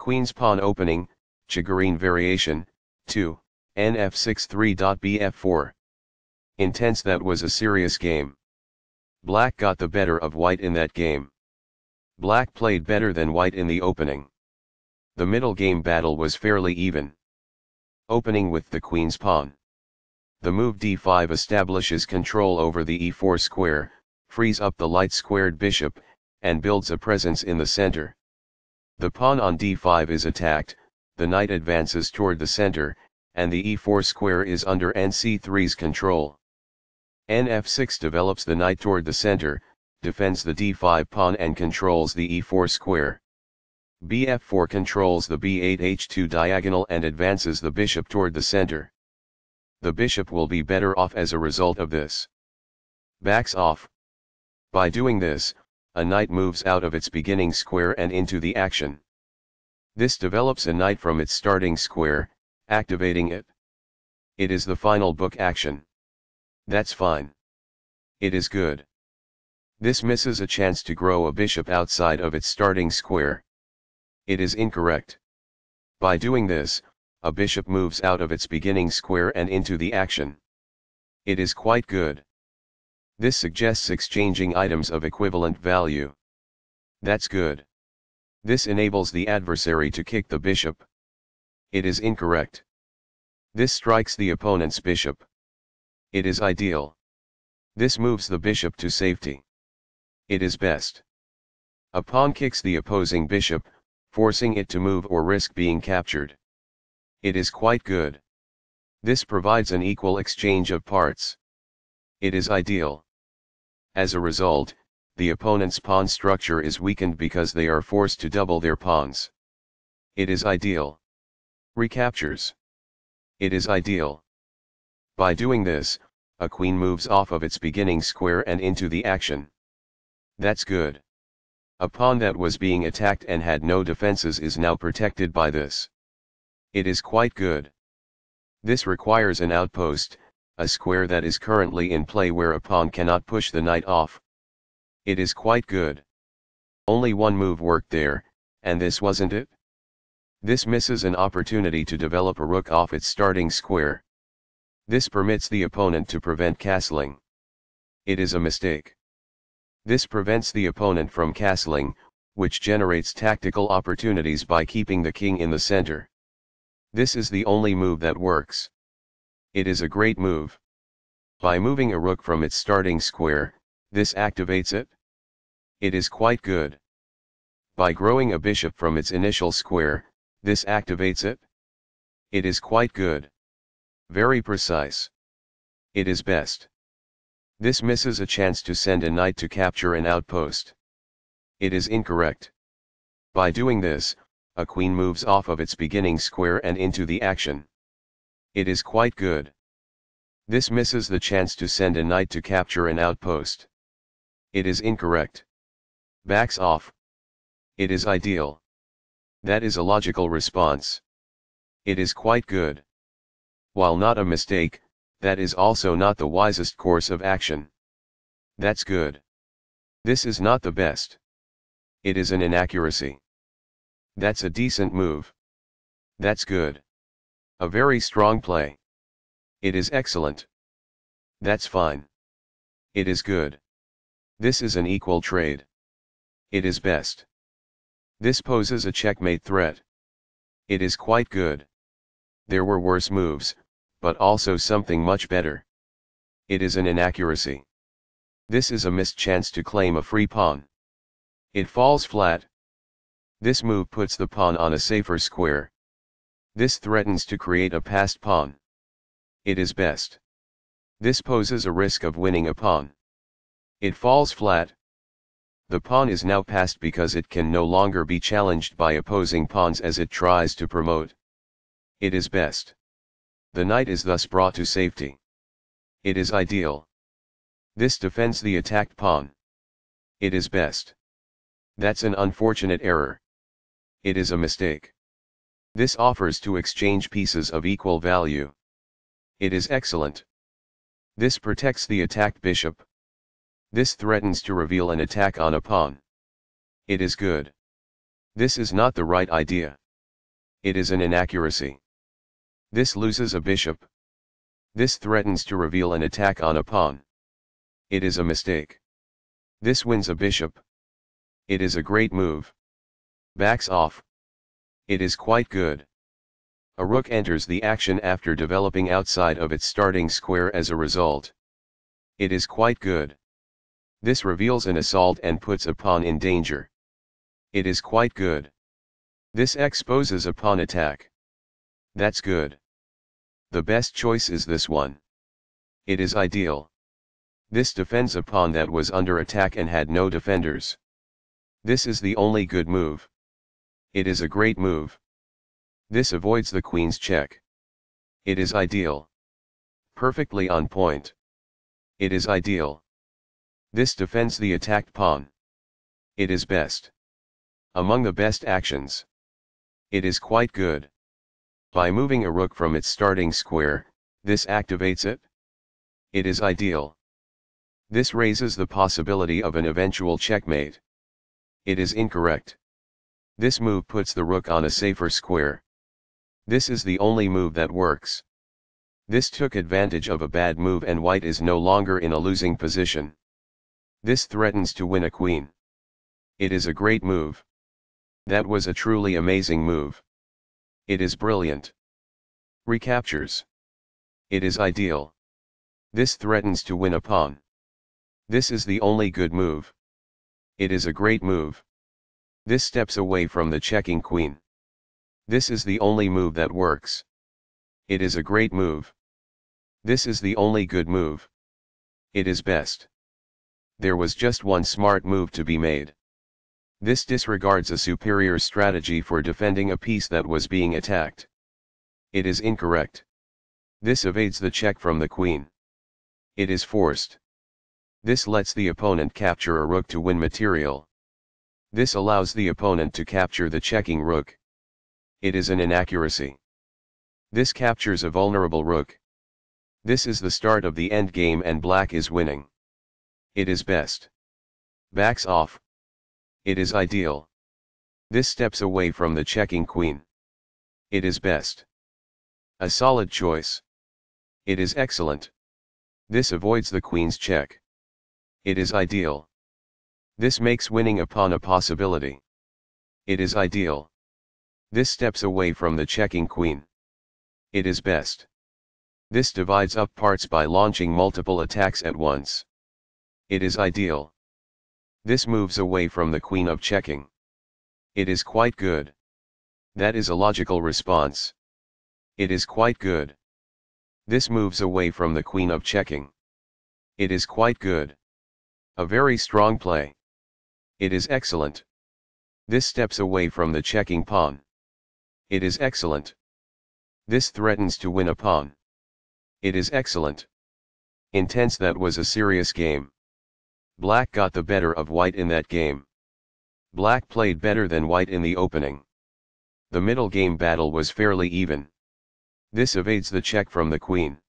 Queen's pawn opening, Chigorin variation, 2, nf63.bf4. Intense that was a serious game. Black got the better of white in that game. Black played better than white in the opening. The middle game battle was fairly even. Opening with the queen's pawn. The move d5 establishes control over the e4 square, frees up the light squared bishop, and builds a presence in the center. The pawn on d5 is attacked, the knight advances toward the center, and the e4 square is under nc3's control. nf6 develops the knight toward the center, defends the d5 pawn and controls the e4 square. bf4 controls the b8 h2 diagonal and advances the bishop toward the center. The bishop will be better off as a result of this. Backs off. By doing this, a knight moves out of its beginning square and into the action. This develops a knight from its starting square, activating it. It is the final book action. That's fine. It is good. This misses a chance to grow a bishop outside of its starting square. It is incorrect. By doing this, a bishop moves out of its beginning square and into the action. It is quite good. This suggests exchanging items of equivalent value. That's good. This enables the adversary to kick the bishop. It is incorrect. This strikes the opponent's bishop. It is ideal. This moves the bishop to safety. It is best. A pawn kicks the opposing bishop, forcing it to move or risk being captured. It is quite good. This provides an equal exchange of parts. It is ideal. As a result, the opponent's pawn structure is weakened because they are forced to double their pawns. It is ideal. Recaptures. It is ideal. By doing this, a queen moves off of its beginning square and into the action. That's good. A pawn that was being attacked and had no defenses is now protected by this. It is quite good. This requires an outpost, a square that is currently in play where a pawn cannot push the knight off. It is quite good. Only one move worked there, and this wasn't it? This misses an opportunity to develop a rook off its starting square. This permits the opponent to prevent castling. It is a mistake. This prevents the opponent from castling, which generates tactical opportunities by keeping the king in the center. This is the only move that works. It is a great move. By moving a rook from its starting square, this activates it. It is quite good. By growing a bishop from its initial square, this activates it. It is quite good. Very precise. It is best. This misses a chance to send a knight to capture an outpost. It is incorrect. By doing this, a queen moves off of its beginning square and into the action. It is quite good. This misses the chance to send a knight to capture an outpost. It is incorrect. Backs off. It is ideal. That is a logical response. It is quite good. While not a mistake, that is also not the wisest course of action. That's good. This is not the best. It is an inaccuracy. That's a decent move. That's good. A very strong play. It is excellent. That's fine. It is good. This is an equal trade. It is best. This poses a checkmate threat. It is quite good. There were worse moves, but also something much better. It is an inaccuracy. This is a missed chance to claim a free pawn. It falls flat. This move puts the pawn on a safer square. This threatens to create a passed pawn. It is best. This poses a risk of winning a pawn. It falls flat. The pawn is now passed because it can no longer be challenged by opposing pawns as it tries to promote. It is best. The knight is thus brought to safety. It is ideal. This defends the attacked pawn. It is best. That's an unfortunate error. It is a mistake. This offers to exchange pieces of equal value. It is excellent. This protects the attacked bishop. This threatens to reveal an attack on a pawn. It is good. This is not the right idea. It is an inaccuracy. This loses a bishop. This threatens to reveal an attack on a pawn. It is a mistake. This wins a bishop. It is a great move. Backs off. It is quite good. A rook enters the action after developing outside of its starting square as a result. It is quite good. This reveals an assault and puts a pawn in danger. It is quite good. This exposes a pawn attack. That's good. The best choice is this one. It is ideal. This defends a pawn that was under attack and had no defenders. This is the only good move. It is a great move. This avoids the queen's check. It is ideal. Perfectly on point. It is ideal. This defends the attacked pawn. It is best. Among the best actions. It is quite good. By moving a rook from its starting square, this activates it. It is ideal. This raises the possibility of an eventual checkmate. It is incorrect. This move puts the rook on a safer square. This is the only move that works. This took advantage of a bad move and white is no longer in a losing position. This threatens to win a queen. It is a great move. That was a truly amazing move. It is brilliant. Recaptures. It is ideal. This threatens to win a pawn. This is the only good move. It is a great move. This steps away from the checking queen. This is the only move that works. It is a great move. This is the only good move. It is best. There was just one smart move to be made. This disregards a superior strategy for defending a piece that was being attacked. It is incorrect. This evades the check from the queen. It is forced. This lets the opponent capture a rook to win material. This allows the opponent to capture the checking rook. It is an inaccuracy. This captures a vulnerable rook. This is the start of the endgame and black is winning. It is best. Backs off. It is ideal. This steps away from the checking queen. It is best. A solid choice. It is excellent. This avoids the queen's check. It is ideal. This makes winning pawn a possibility. It is ideal. This steps away from the checking queen. It is best. This divides up parts by launching multiple attacks at once. It is ideal. This moves away from the queen of checking. It is quite good. That is a logical response. It is quite good. This moves away from the queen of checking. It is quite good. A very strong play. It is excellent. This steps away from the checking pawn. It is excellent. This threatens to win a pawn. It is excellent. Intense that was a serious game. Black got the better of white in that game. Black played better than white in the opening. The middle game battle was fairly even. This evades the check from the queen.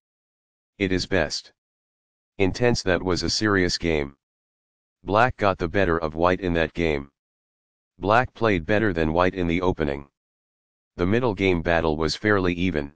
It is best. Intense that was a serious game. Black got the better of white in that game. Black played better than white in the opening. The middle game battle was fairly even.